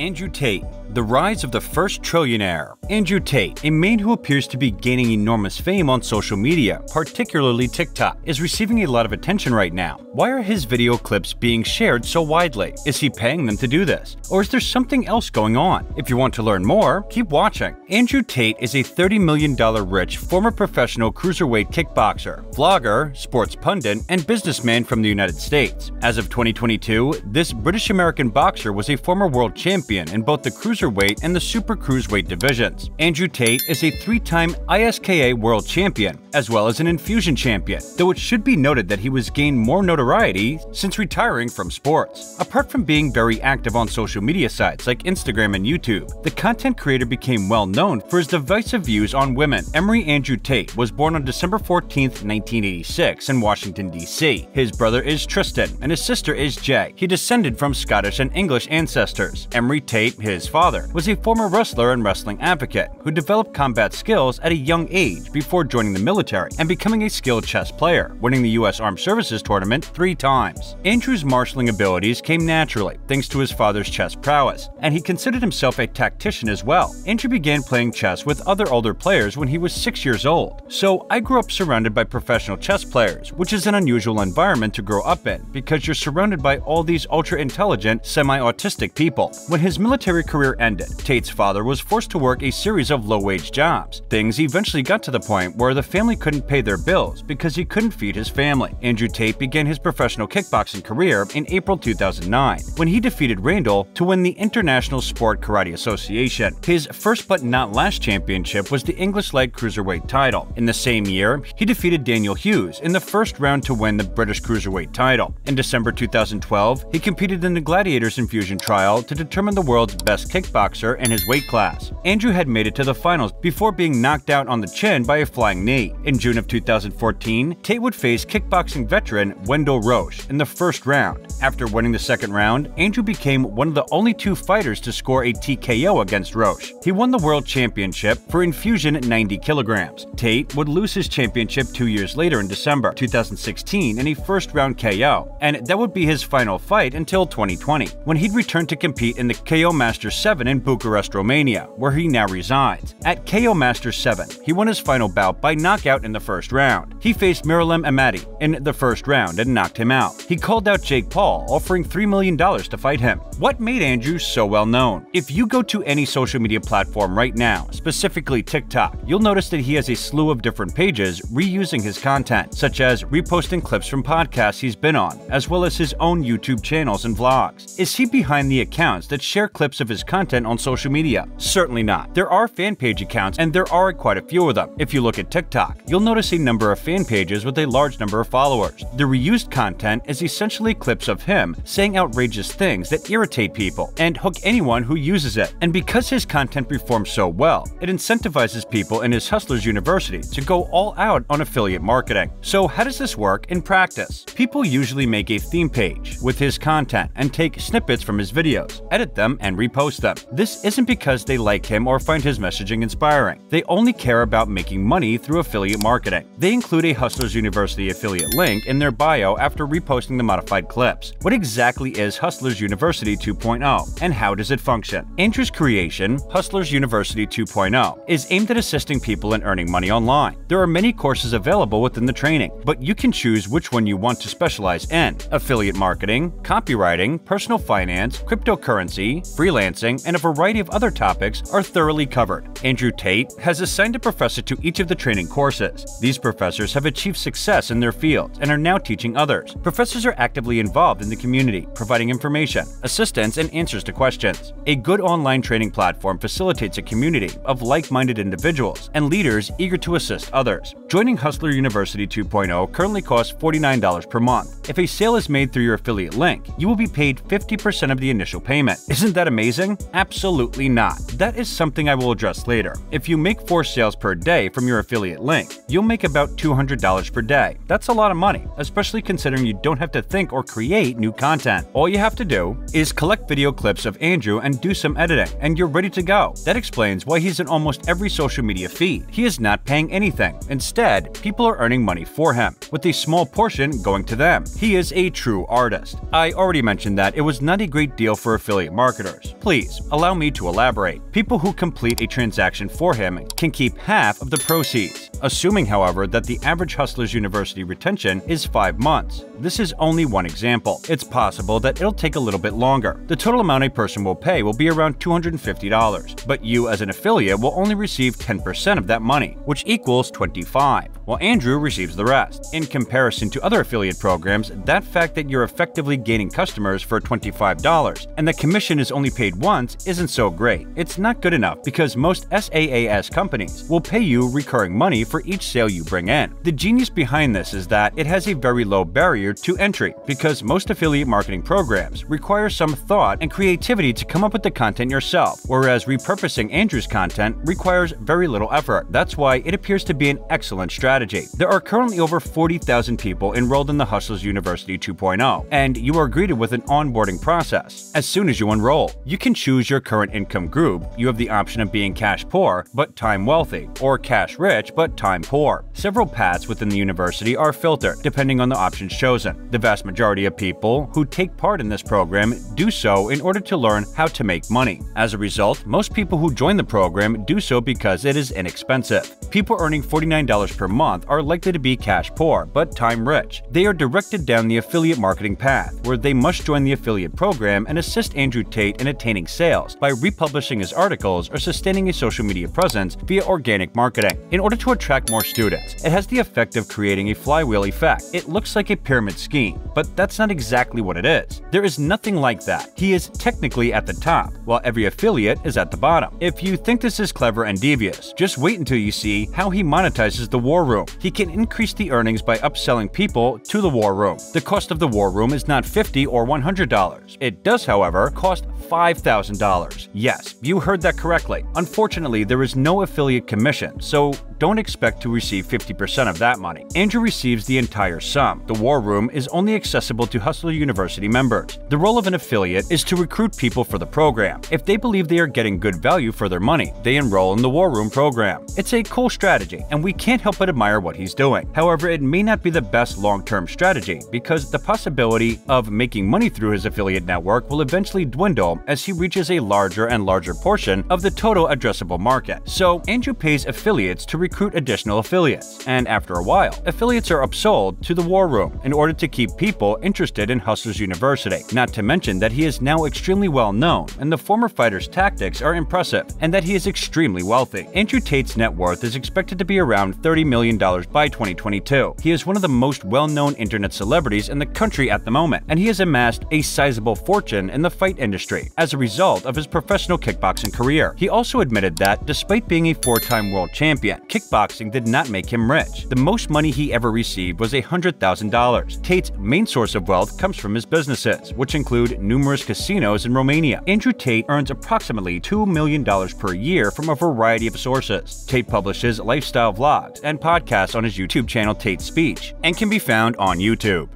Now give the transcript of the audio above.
Andrew Tate, the rise of the first trillionaire. Andrew Tate, a man who appears to be gaining enormous fame on social media, particularly TikTok, is receiving a lot of attention right now. Why are his video clips being shared so widely? Is he paying them to do this? Or is there something else going on? If you want to learn more, keep watching. Andrew Tate is a $30 million rich former professional cruiserweight kickboxer, vlogger, sports pundit, and businessman from the United States. As of 2022, this British American boxer was a former world champion in both the cruiserweight and the super cruiserweight divisions. Andrew Tate is a three time ISKA world champion, as well as an Enfusion champion, though it should be noted that he was gained more notoriety since retiring from sports. Apart from being very active on social media sites like Instagram and YouTube, the content creator became well known for his divisive views on women. Emory Andrew Tate was born on December 14, 1986, in Washington, D.C. His brother is Tristan, and his sister is Jay. He descended from Scottish and English ancestors. Emory Tate, his father, was a former wrestler and wrestling advocate who developed combat skills at a young age before joining the military and becoming a skilled chess player, winning the U.S. Armed Services tournament three times. Andrew's marshalling abilities came naturally thanks to his father's chess prowess, and he considered himself a tactician as well. Andrew began playing chess with other older players when he was six years old. So I grew up surrounded by professional chess players, which is an unusual environment to grow up in because you're surrounded by all these ultra intelligent, semi autistic people. When his military career ended, Tate's father was forced to work a series of low wage jobs. Things eventually got to the point where the family couldn't pay their bills because he couldn't feed his family. Andrew Tate began his professional kickboxing career in April 2009 when he defeated Randall to win the International Sport Karate Association. His first but not last championship was the English Light Cruiserweight title. In the same year, he defeated Daniel Hughes in the first round to win the British Cruiserweight title. In December 2012, he competed in the Gladiators Enfusion trial to determine the world's best kickboxer in his weight class. Andrew had made it to the finals before being knocked out on the chin by a flying knee. In June of 2014, Tate would face kickboxing veteran Wendell Roche in the first round. After winning the second round, Andrew became one of the only two fighters to score a TKO against Roche. He won the world championship for Enfusion at 90 kilograms. Tate would lose his championship two years later in December 2016 in a first round KO, and that would be his final fight until 2020, when he'd return to compete in the KO Masters 7 in Bucharest, Romania, where he now resides. At KO Masters 7, he won his final bout by knockout in the first round. He faced Miralem Amati in the first round and knocked him out. He called out Jake Paul, offering $3 million to fight him. What made Andrew so well known? If you go to any social media platform right now, specifically TikTok, you'll notice that he has a slew of different pages reusing his content, such as reposting clips from podcasts he's been on, as well as his own YouTube channels and vlogs. Is he behind the accounts that share clips of his content on social media? Certainly not. There are fan page accounts, and there are quite a few of them. If you look at TikTok, you'll notice a number of fan pages with a large number of followers. The reused content is essentially clips of him saying outrageous things that irritate people and hook anyone who uses it. And because his content performs so well, it incentivizes people in his Hustlers University to go all out on affiliate marketing. So how does this work in practice? People usually make a theme page with his content and take snippets from his videos, edit them, and repost them. This isn't because they like him or find his messaging inspiring. They only care about making money through affiliate marketing. They include a Hustlers University affiliate link in their bio after reposting the modified clips. What exactly is Hustlers University 2.0 and how does it function? Interest creation, Hustlers University 2.0, is aimed at assisting people in earning money online. There are many courses available within the training, but you can choose which one you want to specialize in. Affiliate marketing, copywriting, personal finance, cryptocurrency, freelancing, and a variety of other topics are thoroughly covered. Andrew Tate has assigned a professor to each of the training courses. These professors have achieved success in their fields and are now teaching others. Professors are actively involved in the community, providing information, assistance, and answers to questions. A good online training platform facilitates a community of like-minded individuals and leaders eager to assist others. Joining Hustler University 2.0 currently costs $49 per month. If a sale is made through your affiliate link, you will be paid 50% of the initial payment. Isn't that amazing? Absolutely not. That is something I will address later. If you make 4 sales per day from your affiliate link, you'll make about $200 per day. That's a lot of money, especially considering you don't have to think or create new content. All you have to do is collect video clips of Andrew and do some editing, and you're ready to go. That explains why he's in almost every social media feed. He is not paying anything. Instead, people are earning money for him, with a small portion going to them. He is a true artist. I already mentioned that it was not a great deal for affiliate marketers. Please, allow me to elaborate. People who complete a transaction for him can keep half of the proceeds, assuming, however, that the average Hustlers University retention is 5 months. This is only one example. It's possible that it'll take a little bit longer. The total amount a person will pay will be around $250, but you as an affiliate will only receive 10% of that money, which equals 25, while Andrew receives the rest. In comparison to other affiliate programs, that fact that you're effectively gaining customers for $25 and the commission is only paid once isn't so great. It's not good enough because most SaaS companies will pay you recurring money for each sale you bring in. The genius behind this is that it has a very low barrier to entry because most affiliate marketing programs require some thought and creativity to come up with the content yourself, whereas repurposing Andrew's content requires very little effort. That's why it appears to be an excellent strategy. There are currently over 40,000 people enrolled in the Hustlers University 2.0, and you are greeted with an onboarding process. As soon as you enroll, you can choose your current income group. You have the option of being cash poor but time wealthy, or cash rich but time poor. Several paths within the university are filtered depending on the options chosen. The vast majority of people who take part in this program do so in order to learn how to make money. As a result, most people who join the program do so because it is inexpensive. People earning $49 per month are likely to be cash poor but time rich. They are directed down the affiliate marketing path, where they must join the affiliate program and assist Andrew Tate in attaining sales by republishing his articles or sustaining a social media presence via organic marketing. In order to attract more students, it has the effect of creating a flywheel effect. It looks like a pyramid scheme, but that's not exactly what it is. There is nothing like that. He is technically at the top, while every affiliate is at the bottom. If you think this is clever and devious, just wait until you see how he monetizes the War Room. He can increase the earnings by upselling people to the War Room. The cost of the War Room is not 50 or $100. It does, however, cost $5,000. Yes, you heard that correctly. Unfortunately, there is no affiliate commission, so don't expect to receive 50% of that money. Andrew receives the entire sum. The War Room is only accessible to Hustler University members. The role of an affiliate is to recruit people for the program. If they believe they are getting good value for their money, they enroll in the War Room program. It's a cool strategy, and we can't help but admire what he's doing. However, it may not be the best long-term strategy because the possibility of making money through his affiliate network will eventually dwindle as he reaches a larger and larger portion of the total addressable market. So Andrew pays affiliates to recruit additional affiliates, and after a while, affiliates are upsold to the War Room in order to keep people interested in Hustlers University. Not to mention that he is now extremely well known, and the former fighter's tactics are impressive, and that he is extremely wealthy. Andrew Tate's net worth is expected to be around $30 million by 2022. He is one of the most well-known internet celebrities in the country at the moment, and he has amassed a sizable fortune in the fight industry as a result of his professional kickboxing career. He also admitted that, despite being a four-time world champion, kickboxing did not make him rich. The most money he ever received was $100,000. Tate's main source of wealth comes from his businesses, which include numerous casinos in Romania. Andrew Tate earns approximately $2 million per year from a variety of sources. Tate publishes lifestyle vlogs and podcasts on his YouTube channel Tate Speech, and can be found on YouTube.